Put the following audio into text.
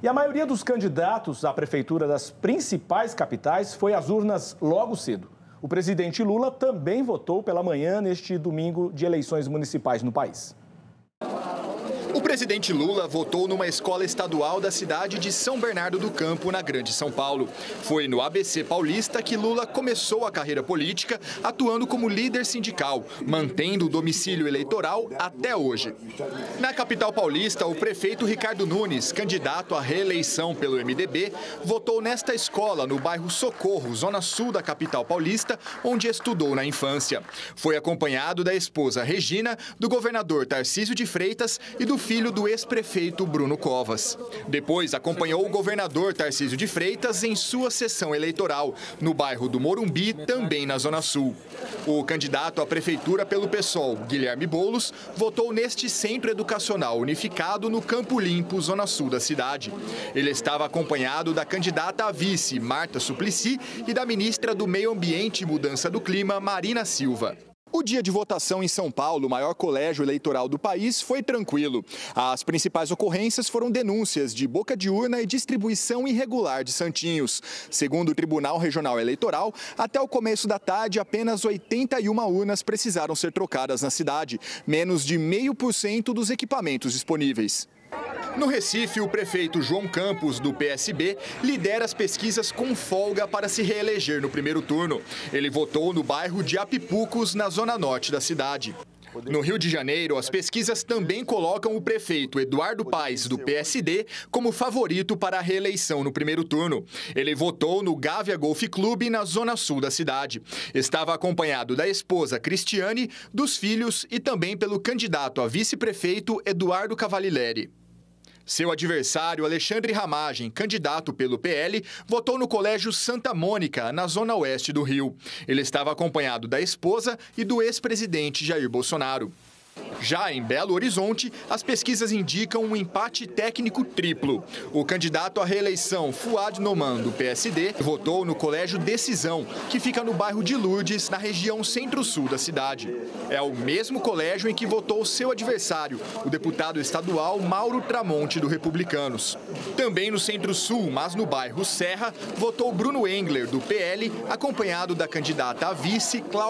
E a maioria dos candidatos à prefeitura das principais capitais foi às urnas logo cedo. O presidente Lula também votou pela manhã neste domingo de eleições municipais no país. O presidente Lula votou numa escola estadual da cidade de São Bernardo do Campo, na Grande São Paulo. Foi no ABC Paulista que Lula começou a carreira política, atuando como líder sindical, mantendo o domicílio eleitoral até hoje. Na capital paulista, o prefeito Ricardo Nunes, candidato à reeleição pelo MDB, votou nesta escola no bairro Socorro, zona sul da capital paulista, onde estudou na infância. Foi acompanhado da esposa Regina, do governador Tarcísio de Freitas e do filho do ex-prefeito Bruno Covas. Depois acompanhou o governador Tarcísio de Freitas em sua sessão eleitoral, no bairro do Morumbi, também na Zona Sul. O candidato à prefeitura pelo PSOL, Guilherme Boulos, votou neste centro educacional unificado no Campo Limpo, Zona Sul da cidade. Ele estava acompanhado da candidata a vice, Marta Suplicy, e da ministra do Meio Ambiente e Mudança do Clima, Marina Silva. O dia de votação em São Paulo, o maior colégio eleitoral do país, foi tranquilo. As principais ocorrências foram denúncias de boca de urna e distribuição irregular de santinhos. Segundo o Tribunal Regional Eleitoral, até o começo da tarde, apenas 81 urnas precisaram ser trocadas na cidade, menos de meio por cento dos equipamentos disponíveis. No Recife, o prefeito João Campos, do PSB, lidera as pesquisas com folga para se reeleger no primeiro turno. Ele votou no bairro de Apipucos, na zona norte da cidade. No Rio de Janeiro, as pesquisas também colocam o prefeito Eduardo Paes, do PSD, como favorito para a reeleição no primeiro turno. Ele votou no Gávea Golf Clube, na zona sul da cidade. Estava acompanhado da esposa Cristiane, dos filhos e também pelo candidato a vice-prefeito Eduardo Cavalieri. Seu adversário, Alexandre Ramagem, candidato pelo PL, votou no Colégio Santa Mônica, na zona oeste do Rio. Ele estava acompanhado da esposa e do ex-presidente Jair Bolsonaro. Já em Belo Horizonte, as pesquisas indicam um empate técnico triplo. O candidato à reeleição, Fuad Noman, do PSD, votou no Colégio Decisão, que fica no bairro de Lourdes, na região centro-sul da cidade. É o mesmo colégio em que votou seu adversário, o deputado estadual Mauro Tramonte, do Republicanos. Também no centro-sul, mas no bairro Serra, votou Bruno Engler, do PL, acompanhado da candidata a vice, Cláudia